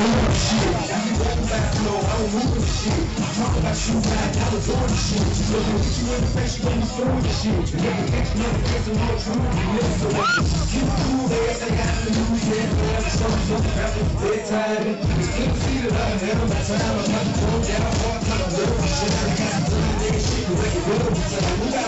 moving shit. I be walking back no, I don't move this shit. Talk about you back, I was doing shit. Look at you in the face, you gonna be throwing shit. Never catch never catch the more true. Never so much. You cool, they say I have to lose it. But I'm so so happy, bedtime. It's clear to see that I'm ahead of my time. I'm not the down, hard time, I'm little shit. I got some time, shit, you make it real.